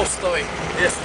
Yes, Jest